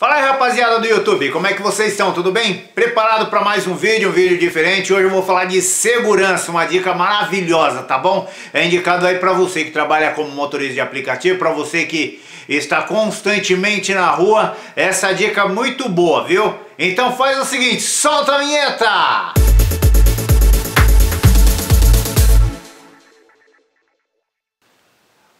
Fala aí rapaziada do YouTube, como é que vocês estão? Tudo bem? Preparado para mais um vídeo, um vídeo diferente? Hoje eu vou falar de segurança, uma dica maravilhosa, tá bom? É indicado aí para você que trabalha como motorista de aplicativo, para você que está constantemente na rua, essa dica é muito boa, viu? Então faz o seguinte, solta a vinheta!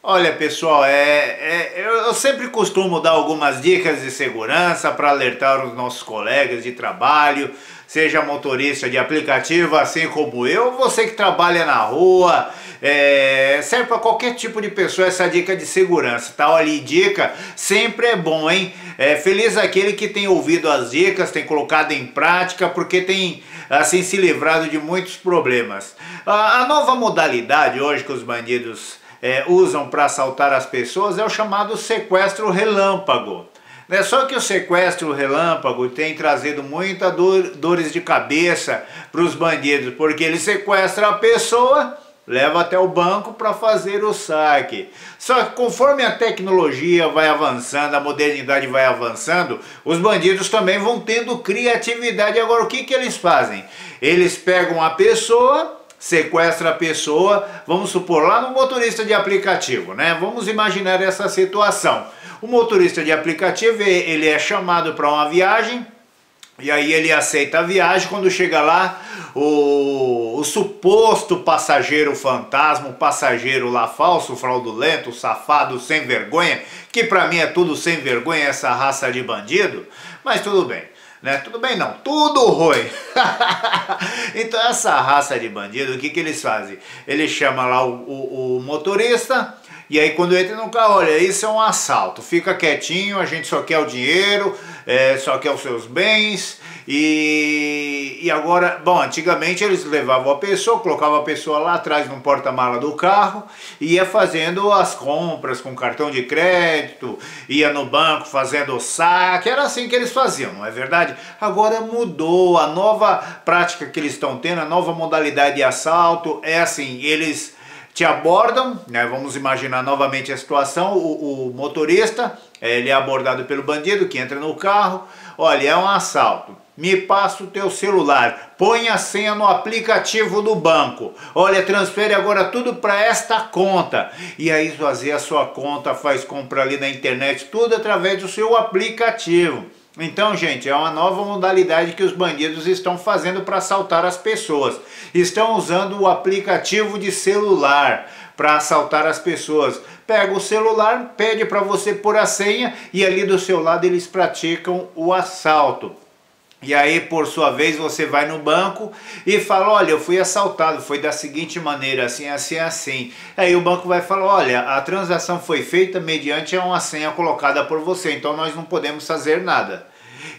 Olha pessoal, é, é, eu sempre costumo dar algumas dicas de segurança para alertar os nossos colegas de trabalho, seja motorista de aplicativo assim como eu, você que trabalha na rua, é, serve para qualquer tipo de pessoa essa dica de segurança, tá? Olha, dica sempre é bom, hein? É, feliz aquele que tem ouvido as dicas, tem colocado em prática, porque tem assim se livrado de muitos problemas. A, a nova modalidade hoje que os bandidos é, usam para assaltar as pessoas é o chamado sequestro relâmpago. Né? Só que o sequestro relâmpago tem trazido muita dor, dores de cabeça para os bandidos, porque ele sequestra a pessoa, leva até o banco para fazer o saque. Só que conforme a tecnologia vai avançando, a modernidade vai avançando, os bandidos também vão tendo criatividade. Agora, o que, que eles fazem? Eles pegam a pessoa sequestra a pessoa, vamos supor, lá no motorista de aplicativo, né? Vamos imaginar essa situação. O motorista de aplicativo, ele é chamado para uma viagem, e aí ele aceita a viagem, quando chega lá, o, o, suposto passageiro fantasma, o passageiro lá falso, fraudulento, safado, sem vergonha, que para mim é tudo sem vergonha essa raça de bandido, mas tudo bem. Né? Tudo bem não, tudo ruim. então essa raça de bandido, o que, que eles fazem? Eles chamam lá o, o, o motorista, e aí quando entra no carro, olha, isso é um assalto, fica quietinho, a gente só quer o dinheiro, é, só quer os seus bens, e, e agora, bom, antigamente eles levavam a pessoa, colocavam a pessoa lá atrás no porta-mala do carro, ia fazendo as compras com cartão de crédito, ia no banco fazendo o saque, era assim que eles faziam, não é verdade? Agora mudou, a nova prática que eles estão tendo, a nova modalidade de assalto, é assim, eles te abordam, né? vamos imaginar novamente a situação, o, o motorista, ele é abordado pelo bandido que entra no carro, olha, é um assalto, me passa o teu celular, põe a senha no aplicativo do banco, olha, transfere agora tudo para esta conta, e aí esvazia a sua conta, faz compra ali na internet, tudo através do seu aplicativo. Então, gente, é uma nova modalidade que os bandidos estão fazendo para assaltar as pessoas. Estão usando o aplicativo de celular para assaltar as pessoas. Pega o celular, pede para você pôr a senha e ali do seu lado eles praticam o assalto. E aí, por sua vez, você vai no banco e fala, olha, eu fui assaltado, foi da seguinte maneira, assim, assim, assim. Aí o banco vai falar, olha, a transação foi feita mediante uma senha colocada por você, então nós não podemos fazer nada.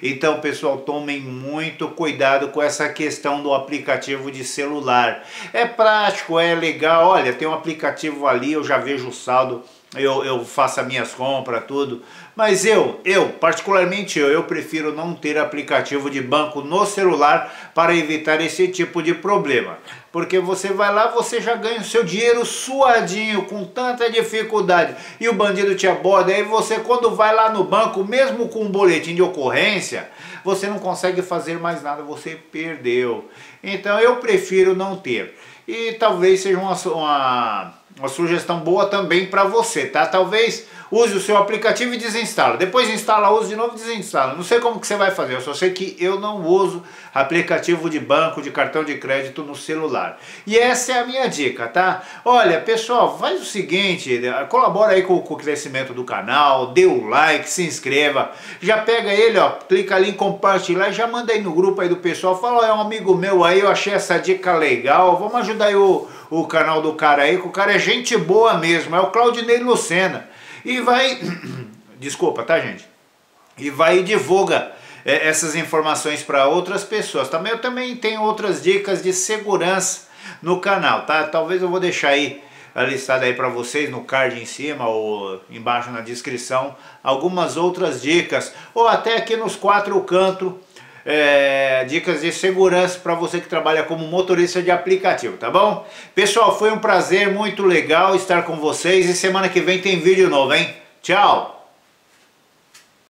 Então, pessoal, tomem muito cuidado com essa questão do aplicativo de celular. É prático, é legal, olha, tem um aplicativo ali, eu já vejo o saldo, eu, eu faço as minhas compras, tudo. Mas eu, eu, particularmente eu, eu prefiro não ter aplicativo de banco no celular para evitar esse tipo de problema. Porque você vai lá, você já ganha o seu dinheiro suadinho, com tanta dificuldade, e o bandido te aborda, aí você quando vai lá no banco, mesmo com um boletim de ocorrência, você não consegue fazer mais nada, você perdeu. Então eu prefiro não ter. E talvez seja uma, uma, uma sugestão boa também para você, tá? Talvez use o seu aplicativo e desinstala. Depois instala, usa de novo e desinstala. Não sei como que você vai fazer, eu só sei que eu não uso aplicativo de banco, de cartão de crédito no celular. E essa é a minha dica, tá? Olha, pessoal, faz o seguinte, colabora aí com, com o crescimento do canal, dê o like, se inscreva, já pega ele, ó, clica ali em compartilhar já manda aí no grupo aí do pessoal, fala, ó, é um amigo meu aí, eu achei essa dica legal, vamos ajudar aí o, o canal do cara aí, que o cara é gente boa mesmo, é o Claudinei Lucena e vai, desculpa, tá gente? E vai e divulga é, essas informações para outras pessoas. Também eu também tenho outras dicas de segurança no canal, tá? Talvez eu vou deixar aí a listada aí para vocês no card em cima ou embaixo na descrição algumas outras dicas ou até aqui nos quatro cantos é, dicas de segurança para você que trabalha como motorista de aplicativo, tá bom? Pessoal, foi um prazer muito legal estar com vocês e semana que vem tem vídeo novo, hein? Tchau!